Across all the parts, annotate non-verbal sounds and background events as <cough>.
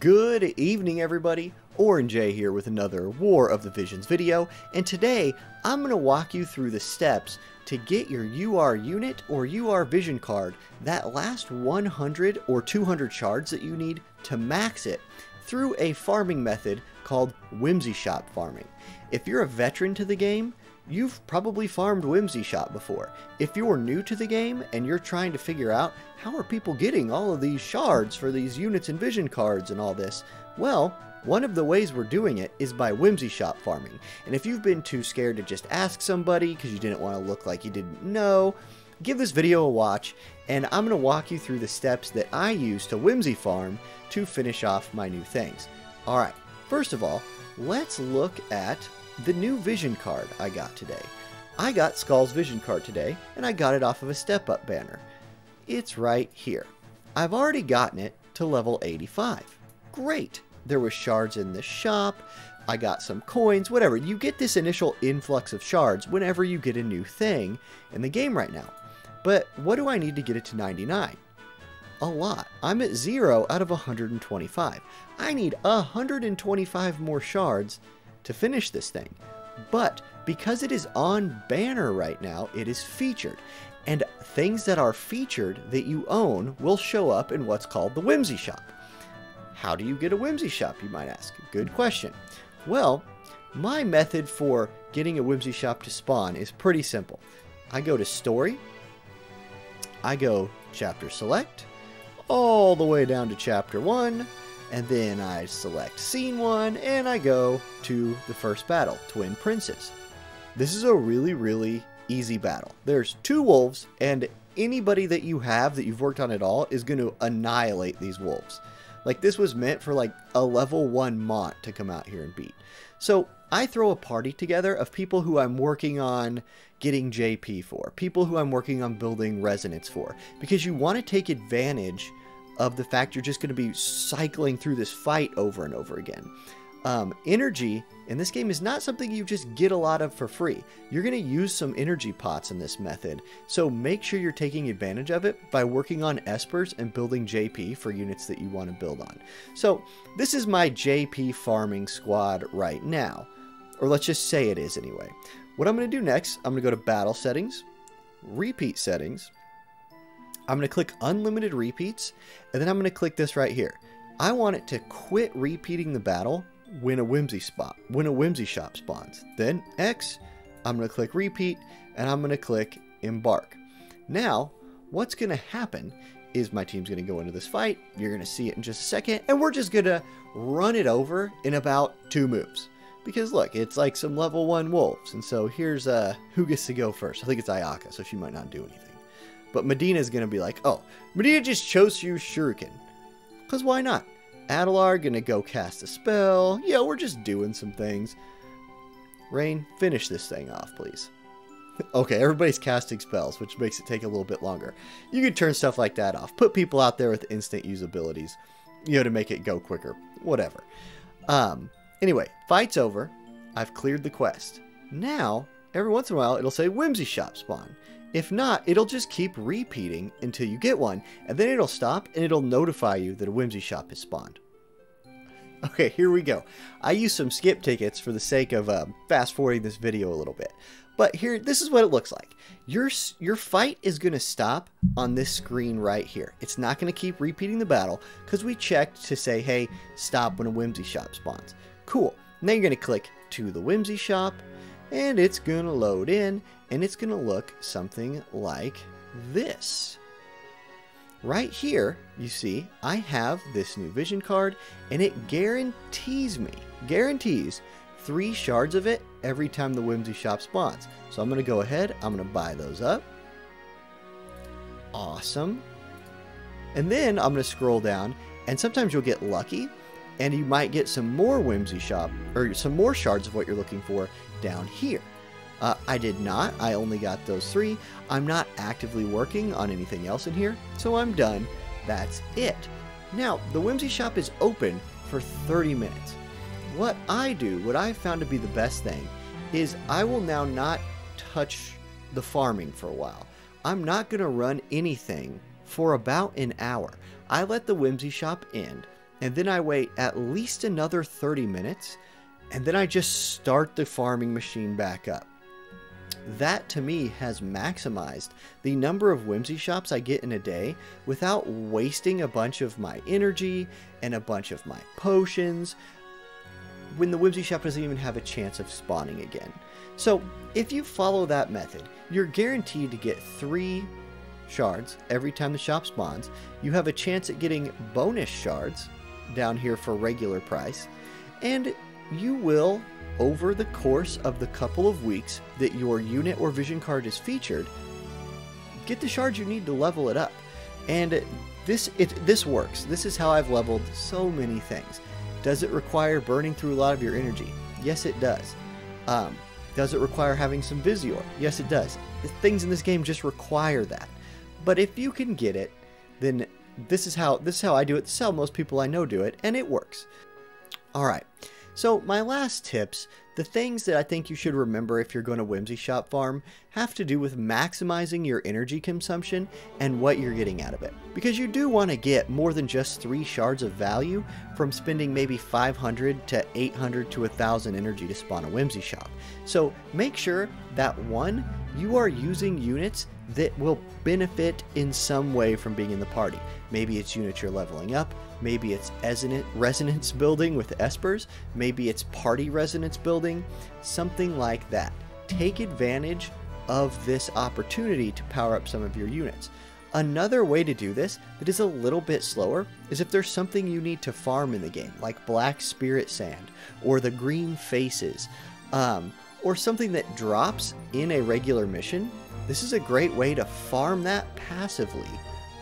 Good evening everybody, Orin J here with another War of the Visions video, and today I'm going to walk you through the steps to get your UR unit or UR vision card, that last 100 or 200 shards that you need to max it, through a farming method called Whimsy Shop farming. If you're a veteran to the game, You've probably farmed Whimsy Shop before. If you're new to the game and you're trying to figure out how are people getting all of these shards for these units and vision cards and all this, well, one of the ways we're doing it is by Whimsy Shop farming. And if you've been too scared to just ask somebody because you didn't want to look like you didn't know, give this video a watch and I'm going to walk you through the steps that I use to Whimsy farm to finish off my new things. Alright, first of all, let's look at the new vision card I got today. I got Skull's vision card today, and I got it off of a step up banner. It's right here. I've already gotten it to level 85. Great! There was shards in the shop, I got some coins, whatever. You get this initial influx of shards whenever you get a new thing in the game right now. But what do I need to get it to 99? A lot. I'm at 0 out of 125. I need 125 more shards to finish this thing. But because it is on banner right now, it is featured. And things that are featured that you own will show up in what's called the Whimsy Shop. How do you get a Whimsy Shop, you might ask? Good question. Well, my method for getting a Whimsy Shop to spawn is pretty simple. I go to Story, I go Chapter Select, all the way down to Chapter 1, and then I select scene 1 and I go to the first battle, Twin Princes. This is a really, really easy battle. There's two wolves and anybody that you have that you've worked on at all is going to annihilate these wolves. Like this was meant for like a level 1 Mont to come out here and beat. So I throw a party together of people who I'm working on getting JP for, people who I'm working on building resonance for, because you want to take advantage of the fact you're just going to be cycling through this fight over and over again. Um, energy in this game is not something you just get a lot of for free. You're going to use some energy pots in this method, so make sure you're taking advantage of it by working on espers and building JP for units that you want to build on. So this is my JP farming squad right now, or let's just say it is anyway. What I'm going to do next, I'm going to go to battle settings, repeat settings, I'm going to click unlimited repeats, and then I'm going to click this right here. I want it to quit repeating the battle when a whimsy spot, when a whimsy shop spawns. Then X, I'm going to click repeat, and I'm going to click embark. Now, what's going to happen is my team's going to go into this fight. You're going to see it in just a second, and we're just going to run it over in about two moves. Because look, it's like some level one wolves, and so here's uh, who gets to go first. I think it's Ayaka, so she might not do anything. But Mediena's gonna be like, oh, Mediena just chose you Shuriken. Because why not? Adelar gonna go cast a spell. Yeah, we're just doing some things. Rain, finish this thing off, please. <laughs> okay, everybody's casting spells, which makes it take a little bit longer. You could turn stuff like that off. Put people out there with instant usabilities, you know, to make it go quicker. Whatever. Um, anyway, fight's over. I've cleared the quest. Now, every once in a while, it'll say Whimsy Shop spawn. If not, it'll just keep repeating until you get one, and then it'll stop and it'll notify you that a Whimsy shop has spawned. Okay, here we go. I used some skip tickets for the sake of uh, fast forwarding this video a little bit. But here, this is what it looks like. Your, your fight is going to stop on this screen right here. It's not going to keep repeating the battle because we checked to say, hey, stop when a Whimsy shop spawns. Cool. Now you're going to click to the Whimsy shop and it's to load in and it's to look something like this. Right here, you see, I have this new vision card and it guarantees me, guarantees three shards of it every time the Whimsy Shop spawns. So I'm to go ahead, I'm to buy those up. Awesome. And then I'm to scroll down and sometimes you'll get lucky and you might get some more Whimsy Shop, or some more shards of what you're looking for down here. Uh, I did not. I only got those three. I'm not actively working on anything else in here, so I'm done. That's it. Now, the Whimsy Shop is open for 30 minutes. What I do, what I've found to be the best thing, is I will now not touch the farming for a while. I'm not going to run anything for about an hour. I let the Whimsy Shop end, and then I wait at least another 30 minutes, and then I just start the farming machine back up. That to me has maximized the number of whimsy shops I get in a day without wasting a bunch of my energy and a bunch of my potions when the whimsy shop doesn't even have a chance of spawning again. So, if you follow that method, you're guaranteed to get three shards every time the shop spawns. You have a chance at getting bonus shards down here for regular price, and you will, over the course of the couple of weeks that your unit or vision card is featured, get the shards you need to level it up. And this it this works. This is how I've leveled so many things. Does it require burning through a lot of your energy? Yes, it does. Um, does it require having some Visiore? Yes, it does. Things in this game just require that. But if you can get it, then this is how this is how I do it. This is how most people I know do it, and it works. All right. So my last tips, the things that I think you should remember if you're going to Whimsy Shop Farm, have to do with maximizing your energy consumption and what you're getting out of it. Because you do want to get more than just three shards of value from spending maybe 500 to 800 to 1000 energy to spawn a Whimsy Shop. So make sure that one, you are using units that will benefit in some way from being in the party. Maybe it's units you're leveling up, maybe it's resonance <laughs> building with espers, maybe it's party resonance building, something like that. Take advantage of this opportunity to power up some of your units. Another way to do this that is a little bit slower is if there's something you need to farm in the game, like Black Spirit Sand or the Green Faces, um, or something that drops in a regular mission this is a great way to farm that passively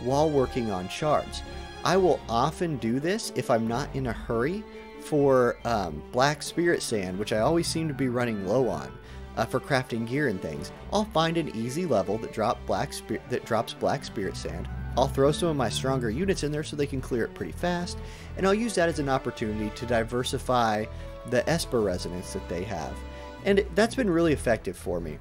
while working on shards. I will often do this if I'm not in a hurry for um, black spirit sand, which I always seem to be running low on uh, for crafting gear and things. I'll find an easy level that drop black that drops black spirit sand. I'll throw some of my stronger units in there so they can clear it pretty fast, and I'll use that as an opportunity to diversify the Esper resonance that they have. And that's been really effective for me.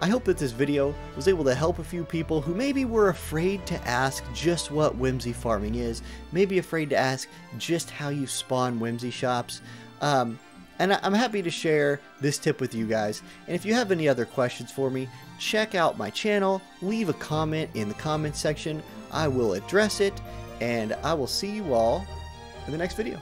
I hope that this video was able to help a few people who maybe were afraid to ask just what whimsy farming is, maybe afraid to ask just how you spawn whimsy shops. Um, and I'm happy to share this tip with you guys. And if you have any other questions for me, check out my channel, leave a comment in the comment section. I will address it, and I will see you all in the next video.